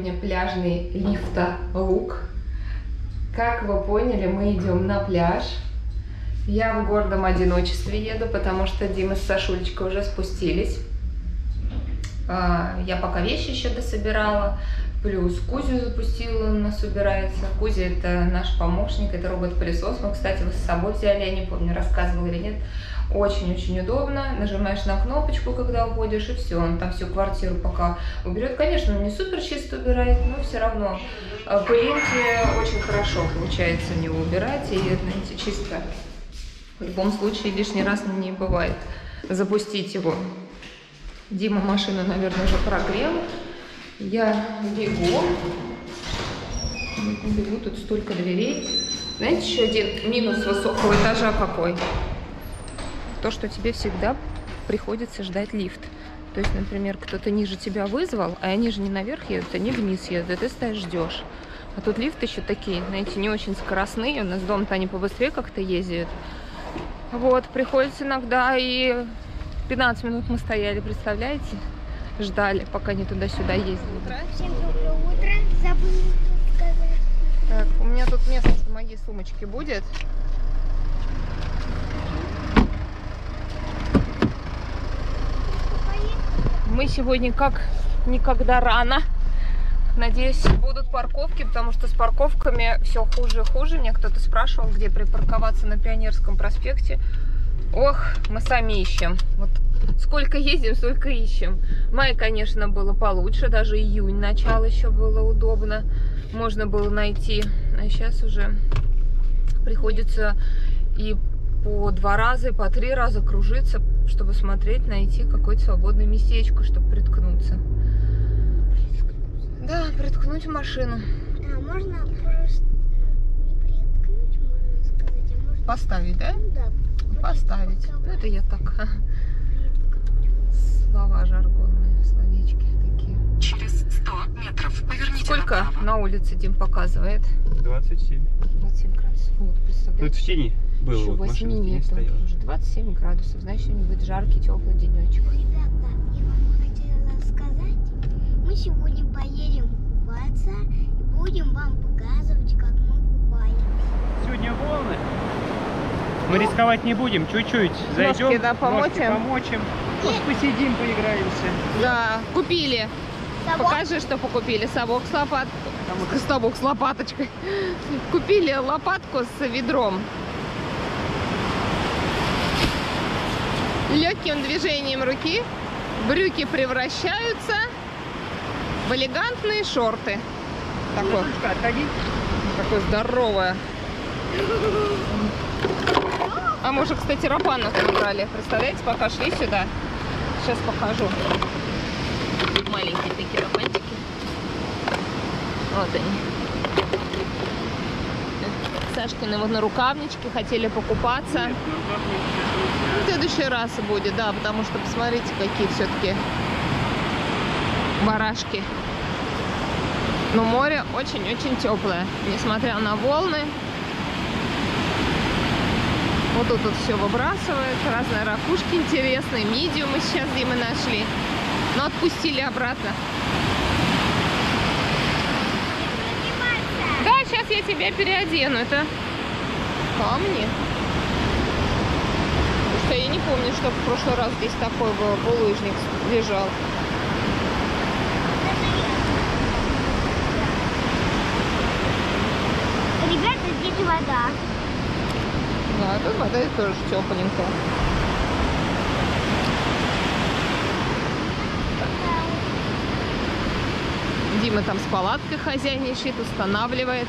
сегодня пляжный лифта-лук. Как вы поняли, мы идем на пляж. Я в гордом одиночестве еду, потому что Дима с Сашулечкой уже спустились. А, Я пока вещи еще дособирала, плюс Кузю запустила, у нас убирается. Кузя это наш помощник, это робот-пылесос. Мы, кстати, вы с собой взяли, я не помню, рассказывала или нет. Очень-очень удобно. Нажимаешь на кнопочку, когда уходишь, и все. Он там всю квартиру пока уберет. Конечно, он не супер чисто убирает, но все равно э, пылинки очень хорошо получается у него убирать. И, знаете, чисто в любом случае лишний раз не бывает запустить его. Дима машину, наверное, уже прогрел. Я бегу. Бегу, тут столько дверей. Знаете, еще один минус высокого этажа какой? То, что тебе всегда приходится ждать лифт. То есть, например, кто-то ниже тебя вызвал, а они же не наверх едут, они вниз едут, и ты стоишь, ждешь. А тут лифты еще такие, знаете, не очень скоростные. У нас дом-то они побыстрее как-то ездят. Вот, приходится иногда и 15 минут мы стояли, представляете? Ждали, пока они туда-сюда ездили. Всем доброе утро. Забыла сказать. Так, у меня тут место в моей сумочке будет. Мы сегодня как никогда рано. Надеюсь, будут парковки, потому что с парковками все хуже и хуже. Меня кто-то спрашивал, где припарковаться на Пионерском проспекте. Ох, мы сами ищем. Вот сколько ездим, столько ищем. Май, конечно, было получше, даже июнь начало еще было удобно. Можно было найти. А сейчас уже приходится и по два раза, и по три раза кружиться, чтобы смотреть, найти какое-то свободное местечко, чтобы приткнуться. Да, приткнуть машину. Да, можно просто не приткнуть, можно сказать, а можно... Поставить, да? Да. Поставить. Ну, это я так. Слова жаргонные, словечки такие. Через 100 метров поверните Сколько направо. на улице Дим показывает? 27. 27 градусов. Вот, Тут представляете? в тени было, Еще вот 8 машина в тени нет, уже 27 градусов. Значит, сегодня будет жаркий, теплый денечек. Ребята, я вам хотела сказать, мы сегодня поедем купаться и будем вам показывать, как мы купаемся. Сегодня волны. Мы рисковать не будем, чуть-чуть зайдем. Ножки, да, ножки помочим? помочим. Может, посидим, поиграемся. Да, купили. Собак? Покажи, что покупили. Совок с лопаткой. Совок с лопаточкой. Купили лопатку с ведром. Легким движением руки брюки превращаются в элегантные шорты. Такое, такое здоровое. А мы уже, кстати, рапанов набрали. Представляете, пока шли сюда. Сейчас покажу. Маленькие такие рапанчики. Вот они. Сашкины вот на рукавничке хотели покупаться. В следующий раз будет, да, потому что посмотрите, какие все-таки барашки. Но море очень-очень теплое, несмотря на волны. Вот тут вот все выбрасывает, разные ракушки интересные, мидию мы сейчас Димой нашли. Но отпустили обратно. Да, сейчас я тебя переодену. Это камни. Потому что я не помню, что в прошлый раз здесь такой был булыжник лежал. Ребята, здесь вода. Да, тут вода тоже тепленькая. Дима там с палаткой хозяйничает, устанавливает.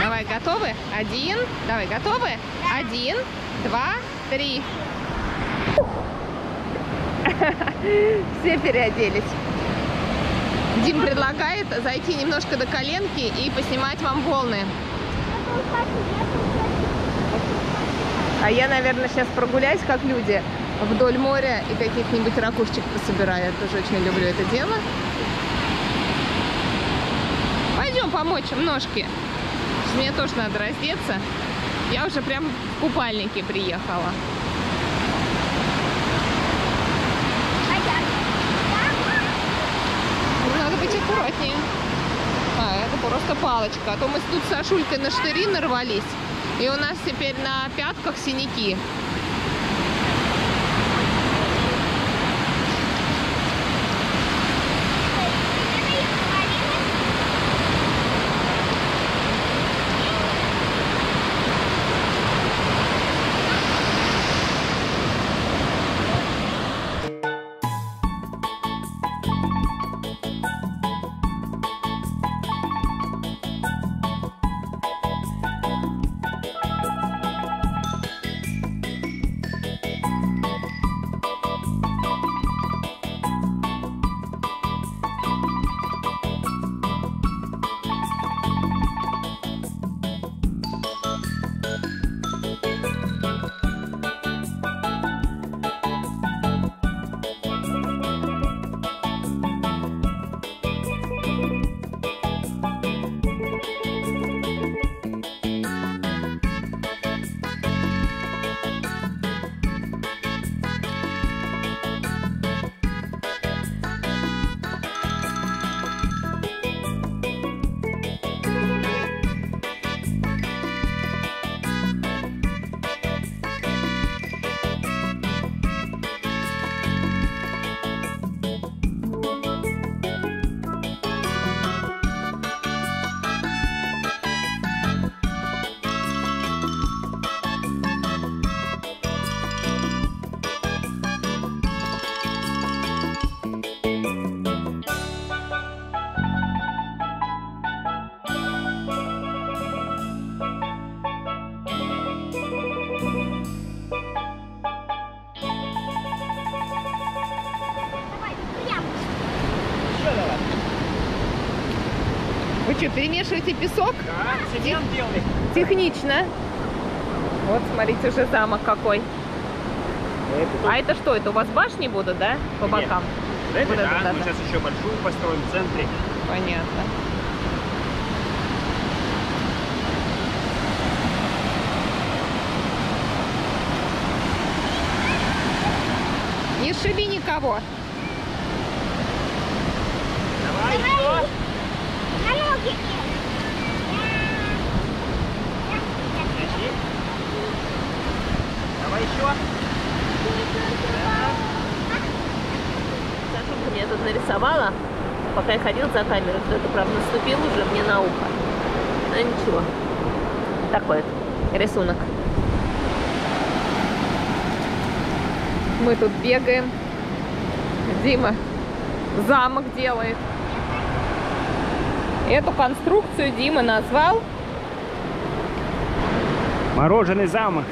Давай, готовы? Один. Давай, готовы? Один, два, три. Все переоделись. Дим предлагает зайти немножко до коленки и поснимать вам волны. А я, наверное, сейчас прогуляюсь, как люди, вдоль моря и каких-нибудь ракушечек пособираю. Я тоже очень люблю это дело. Пойдем помочь им ножки. Мне тоже надо раздеться. Я уже прям в купальнике приехала. надо быть аккуратнее. А, это просто палочка. А то мы тут с Сашулькой на штыри нарвались. И у нас теперь на пятках синяки. Что, перемешиваете песок? Да, цемент делали. Технично. Вот, смотрите, уже замок какой. А это что? Это у вас башни будут, да? По Нет. бокам? Это, Вот это, да, да, мы да. сейчас еще большую построим в центре. Понятно. Не шиби никого. Давай, еще. На ноги. Тащи. Давай еще. Сашенька меня нарисовала, пока я ходил за камерой. Кто-то, правда, наступил уже мне на ухо. Но ничего. Такой вот рисунок. Мы тут бегаем. Дима замок делает. Эту конструкцию Дима назвал Мороженый замок.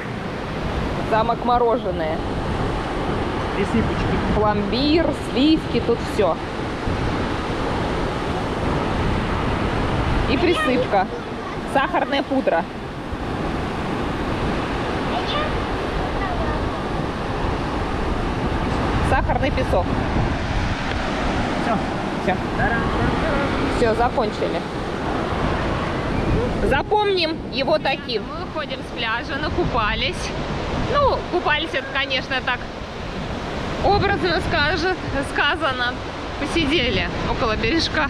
замок мороженое. Присыпочки. Пломбир, сливки, тут все. И присыпка. Сахарная пудра. Сахарный песок. Все. Все. Все, закончили. Запомним его таким. Мы уходим с пляжа, накупались. Ну, купались это, конечно, так образно скажет, сказано. Посидели около бережка,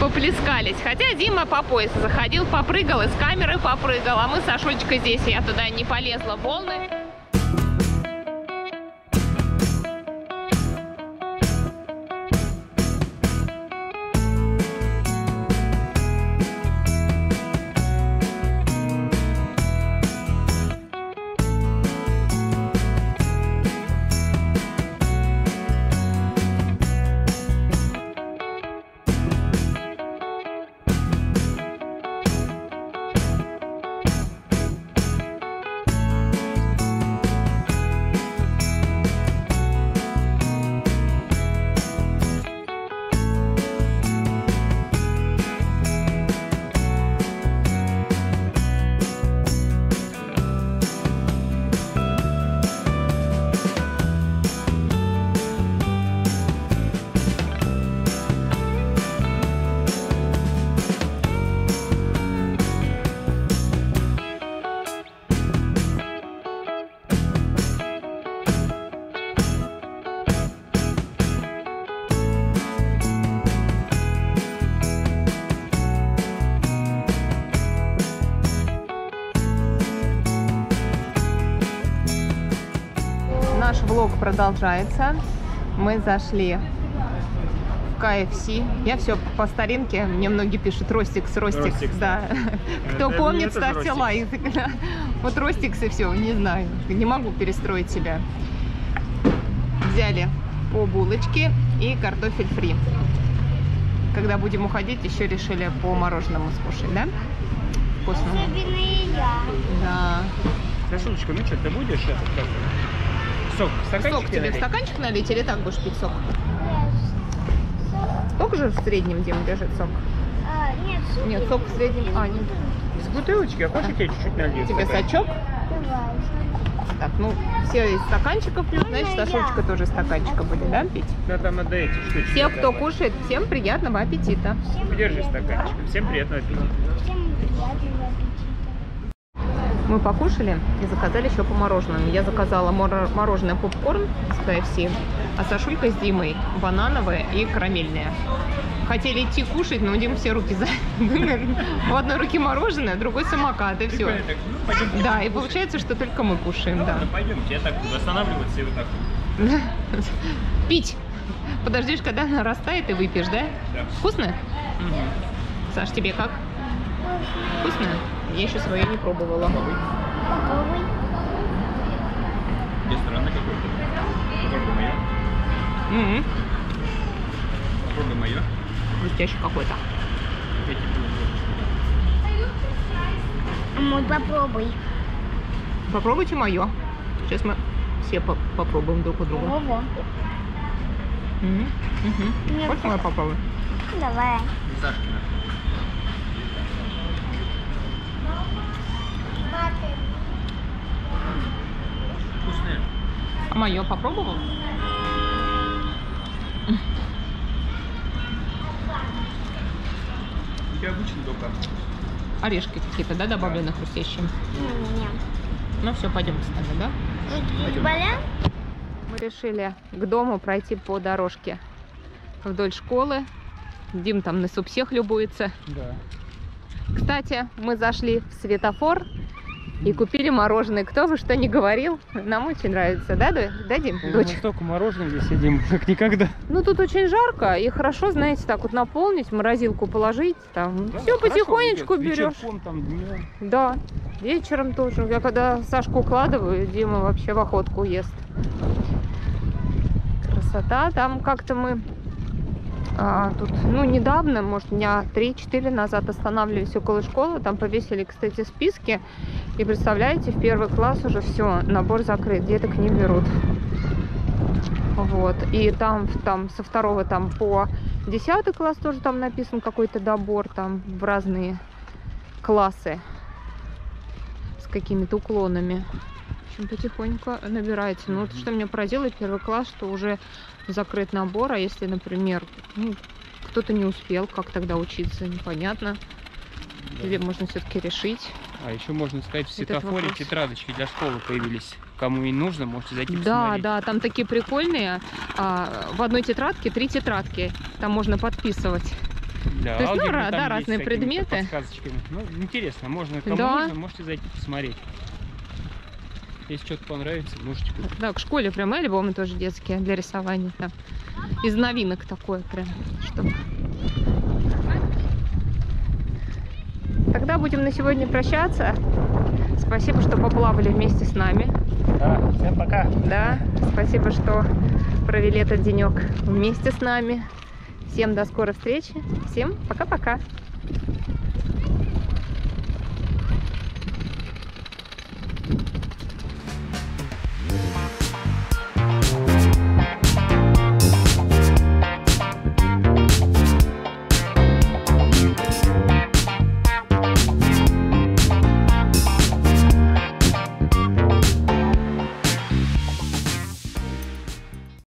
поплескались. Хотя Дима по пояс заходил, попрыгал, и с камеры попрыгал. А мы с Сашулечкой здесь, я туда не полезла. Волны Влог продолжается. Мы зашли в KFC. Я все по старинке. Мне многие пишут Ростикс, Ростикс. Ростикс, да. Кто для помнит, ставьте Ростикс. лайк. Да. Вот Ростикс и все, не знаю. Не могу перестроить себя. Взяли по булочке и картофель фри. Когда будем уходить, еще решили по мороженому скушать, да? Вкусному. Особенно и я. Да. Сашулечка, ну что, ты будешь этот как? Сок, в стаканчик Сок тебе в налить? стаканчик налить или так будешь пить сок? Сок же в среднем, Дима, лежит сок. А, нет, супер. Нет, сок в среднем. А, нет. Из бутылочки, а хочешь я тебе чуть-чуть налью? в Тебе сачок? Давай. Так, ну, все из стаканчиков пьют, Можно значит, я? Сашулечка тоже из стаканчика будет, да, пить? Да, там надо эти штучки. Все, кто давать. кушает, всем приятного аппетита. Всем Держи стаканчик. Всем приятного аппетита. Всем приятного аппетита. Мы покушали и заказали еще по мороженому. Я заказала моро- мороженое попкорн с KFC, а Сашулька с Димой банановое и карамельное. Хотели идти кушать, но у Димы все руки заняты. В одной руке мороженое, другой самокат, и все. Да, и получается, что только мы кушаем, да. Пойдемте, я так буду останавливаться и вот так. Пить. Подождешь, когда она растает и выпьешь, да? Да. Вкусно? Саш, тебе как? Вкусно? Я еще свое не пробовала. Попробуй. Где странно какой-то. Попробуй мое. Попробуй мое. Хрустящий какой-то. А мой попробуй. Попробуйте мое. Сейчас мы все по- попробуем друг у друга. Ого. Мгм. Нет. Хочешь мое попробуй? Давай. Сашкина. Вкусные. А мое попробовал? У тебя обычно только. Орешки какие-то, да, добавлены хрустящие? Не-не-не. Ну все, пойдемте с нами, да? Руки Пойдем. Мы решили к дому пройти по дорожке вдоль школы. Дим там на супсех любуется. Да. Кстати, мы зашли в светофор и купили мороженое. Кто бы что ни говорил, нам очень нравится, да, да, да Дим, дочь? столько мороженого здесь сидим, как никогда. Ну тут очень жарко, и хорошо, знаете, так вот наполнить, в морозилку положить, там, все потихонечку берешь. там днем. Да, вечером тоже. Я когда Сашку укладываю, Дима вообще в охотку ест. Красота. Там как-то мы а, тут, ну, недавно, может, дня 3-4 назад останавливались около школы. Там повесили, кстати, списки. И представляете, в первый класс уже все, набор закрыт, деток не берут. Вот. И там, там со второго там по 10 класс тоже там написан какой-то добор там в разные классы с какими-то уклонами. В общем, потихоньку набирается. Ну, вот что меня поразило, первый класс, что уже закрыт набор, а если, например, ну, кто-то не успел, как тогда учиться, непонятно. Или можно все-таки решить. А еще можно сказать, в светофоре тетрадочки для школы появились. Кому и нужно, можете зайти Да, посмотреть. да, там такие прикольные. а, в одной тетрадке три тетрадки. Там можно подписывать. Для То есть, ну, да, разные предметы. Ну, интересно, можно, кому Да. нужно, можете зайти посмотреть. Если что-то понравится, можете купить. Да, к школе прям альбомы тоже детские для рисования. Там. Из новинок такое прям. Что... Тогда будем на сегодня прощаться. Спасибо, что поплавали вместе с нами. Да, всем пока. Да, спасибо, что провели этот денек вместе с нами. Всем до скорой встречи. Всем пока-пока.